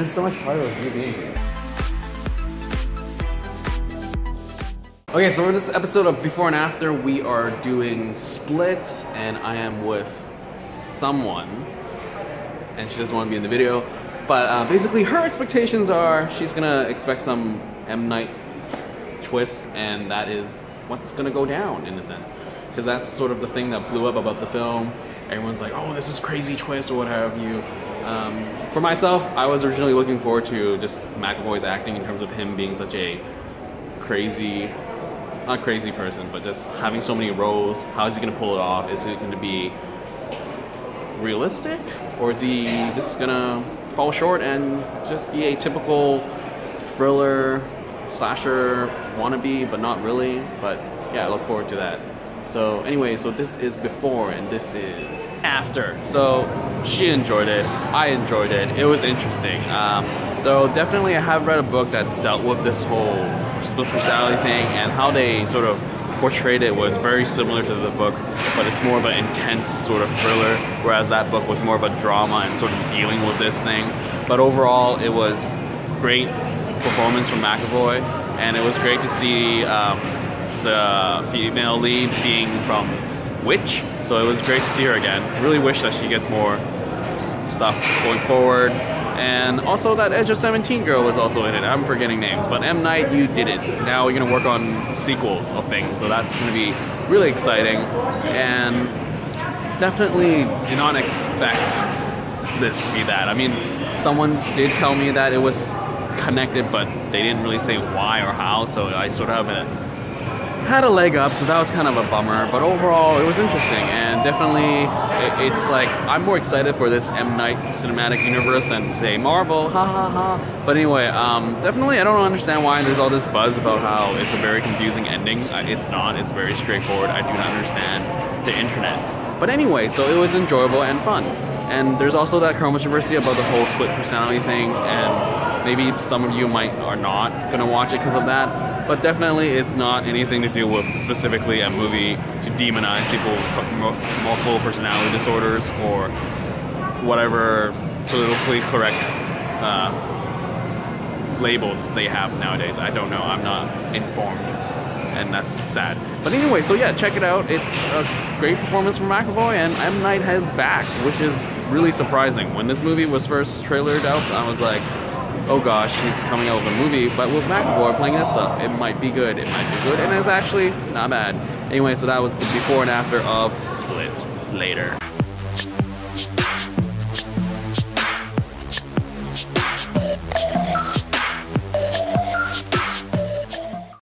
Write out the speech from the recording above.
it's so much harder with me being here. Okay, so for this episode of Before and After, we are doing splits, and I am with someone, and she doesn't want to be in the video. But uh, basically, her expectations are she's gonna expect some M Night twist, and that is what's gonna go down in a sense, because that's sort of the thing that blew up about the film. Everyone's like, "Oh, this is crazy twist" or what have you. Um, for myself, I was originally looking forward to just McAvoy's acting in terms of him being such a crazy not crazy person, but just having so many roles. How is he gonna pull it off? Is it gonna be realistic, or is he just gonna fall short and just be a typical thriller slasher wannabe, but not really? But yeah, I look forward to that. So anyway, so this is before and this is after. So she enjoyed it, I enjoyed it. It was interesting. Um, though definitely I have read a book that dealt with this whole split personality thing and how they sort of portrayed it was very similar to the book, but it's more of an intense sort of thriller, whereas that book was more of a drama and sort of dealing with this thing. But overall, it was great performance from McAvoy, and it was great to see um, the uh, female lead being from Witch. So it was great to see her again. Really wish that she gets more stuff going forward. And also that Edge of 17 girl was also in it. I'm forgetting names, but M Night, you did it. Now you're gonna work on sequels of things, so that's gonna be really exciting. And definitely do not expect this to be that. I mean, someone did tell me that it was connected, but they didn't really say why or how, so I sort of have a had a leg up, so that was kind of a bummer. But overall, it was interesting, and definitely, it, it's like I'm more excited for this M Night cinematic universe than say Marvel. Ha ha ha. But anyway, um, definitely, I don't understand why there's all this buzz about how it's a very confusing ending. Uh, It's not. It's very straightforward. I do not understand the internets. But anyway, so it was enjoyable and fun. And there's also that controversy about the whole split personality thing, and maybe some of you might are not gonna watch it because of that. But definitely, it's not anything to do with specifically a movie to demonize people with multiple personality disorders or whatever politically correct uh, label they have nowadays. I don't know. I'm not informed, and that's sad. But anyway, so yeah, check it out. It's a great performance from McAvoy, and M Night has back, which is really surprising. When this movie was first trailered out, I was like, oh gosh, he's coming out with a movie. But with McAvoy playing this stuff, it might be good. It might be good, and it's actually not bad. Anyway, so that was the before and after of Split. Later.